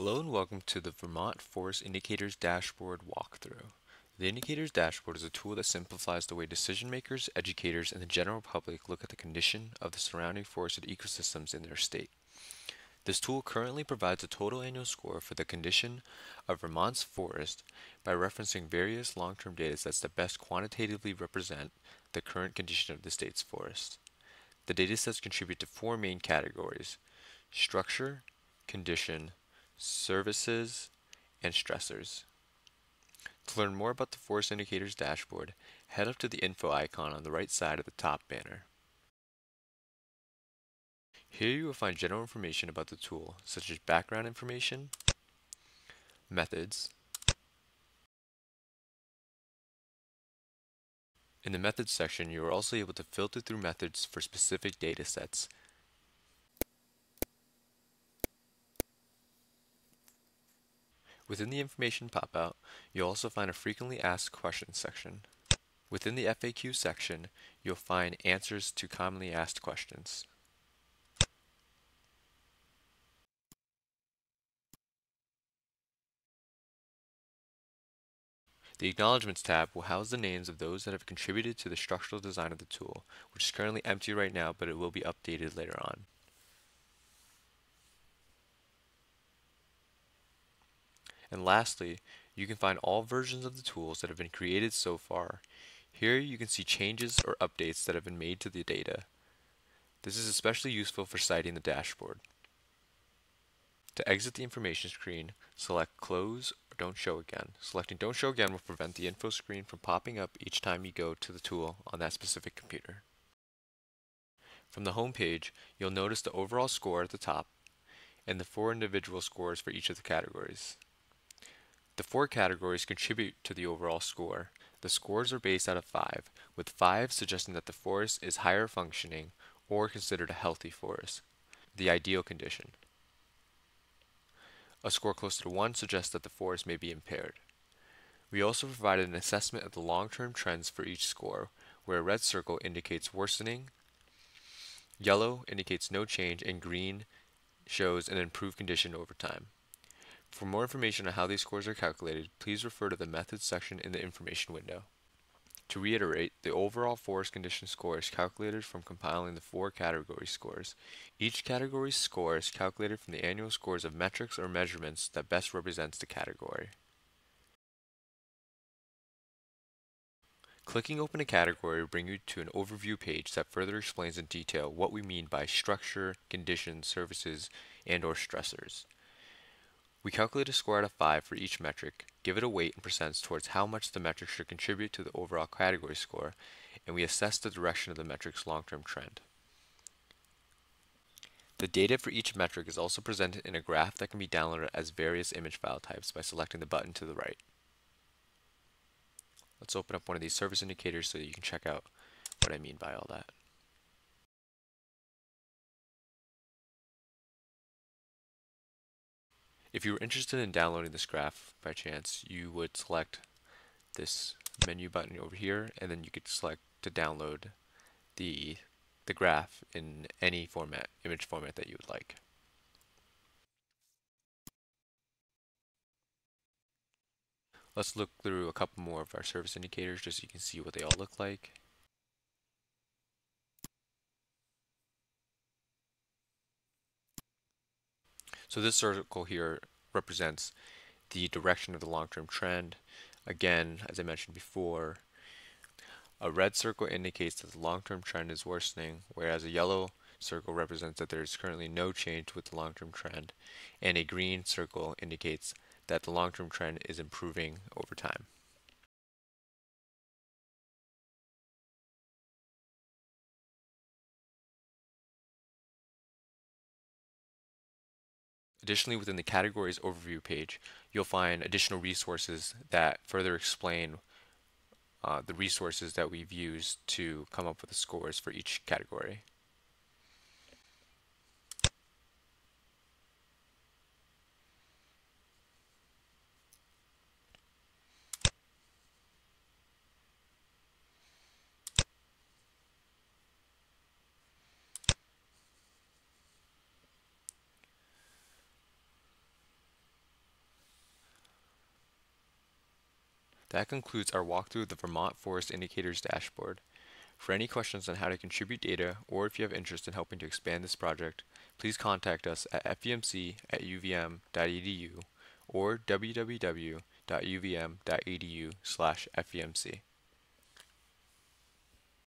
Hello and welcome to the Vermont Forest Indicators Dashboard walkthrough. The Indicators Dashboard is a tool that simplifies the way decision makers, educators, and the general public look at the condition of the surrounding forested ecosystems in their state. This tool currently provides a total annual score for the condition of Vermont's forest by referencing various long-term data sets that best quantitatively represent the current condition of the state's forest. The datasets contribute to four main categories, structure, condition, services, and stressors. To learn more about the Forest Indicators dashboard, head up to the info icon on the right side of the top banner. Here you will find general information about the tool, such as background information, methods, In the Methods section, you are also able to filter through methods for specific data sets. Within the Information pop-out, you'll also find a Frequently Asked Questions section. Within the FAQ section, you'll find answers to commonly asked questions. The Acknowledgements tab will house the names of those that have contributed to the structural design of the tool, which is currently empty right now, but it will be updated later on. And lastly, you can find all versions of the tools that have been created so far. Here you can see changes or updates that have been made to the data. This is especially useful for citing the dashboard. To exit the information screen, select Close or Don't Show Again. Selecting Don't Show Again will prevent the info screen from popping up each time you go to the tool on that specific computer. From the home page, you'll notice the overall score at the top and the four individual scores for each of the categories. The four categories contribute to the overall score. The scores are based out of 5, with 5 suggesting that the forest is higher functioning or considered a healthy forest, the ideal condition. A score closer to 1 suggests that the forest may be impaired. We also provided an assessment of the long-term trends for each score, where a red circle indicates worsening, yellow indicates no change, and green shows an improved condition over time. For more information on how these scores are calculated, please refer to the Methods section in the information window. To reiterate, the overall forest condition score is calculated from compiling the four category scores. Each category score is calculated from the annual scores of metrics or measurements that best represents the category. Clicking open a category will bring you to an overview page that further explains in detail what we mean by structure, condition, services, and or stressors. We calculate a score out of 5 for each metric, give it a weight in percents towards how much the metric should contribute to the overall category score, and we assess the direction of the metric's long-term trend. The data for each metric is also presented in a graph that can be downloaded as various image file types by selecting the button to the right. Let's open up one of these service indicators so you can check out what I mean by all that. If you were interested in downloading this graph by chance, you would select this menu button over here, and then you could select to download the, the graph in any format, image format that you would like. Let's look through a couple more of our service indicators just so you can see what they all look like. So this circle here represents the direction of the long-term trend. Again, as I mentioned before, a red circle indicates that the long-term trend is worsening, whereas a yellow circle represents that there is currently no change with the long-term trend, and a green circle indicates that the long-term trend is improving over time. Additionally, within the categories overview page, you'll find additional resources that further explain uh, the resources that we've used to come up with the scores for each category. That concludes our walkthrough of the Vermont Forest Indicators dashboard. For any questions on how to contribute data, or if you have interest in helping to expand this project, please contact us at femc at uvm.edu or www.uvm.edu slash femc.